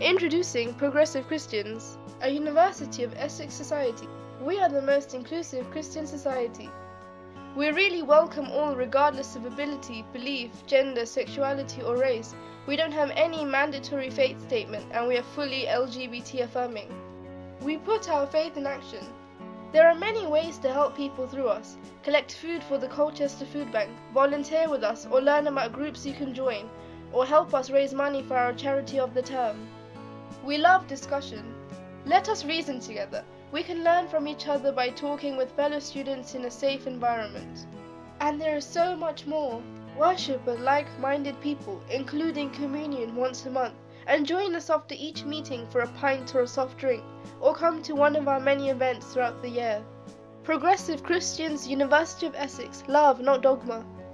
Introducing Progressive Christians, a University of Essex society. We are the most inclusive Christian society. We really welcome all regardless of ability, belief, gender, sexuality, or race. We don't have any mandatory faith statement and we are fully LGBT affirming. We put our faith in action. There are many ways to help people through us. Collect food for the Colchester Food Bank, volunteer with us, or learn about groups you can join, or help us raise money for our charity of the term. We love discussion. Let us reason together. We can learn from each other by talking with fellow students in a safe environment. And there is so much more. Worship with like minded people, including communion once a month, and join us after each meeting for a pint or a soft drink, or come to one of our many events throughout the year. Progressive Christians, University of Essex, love, not dogma.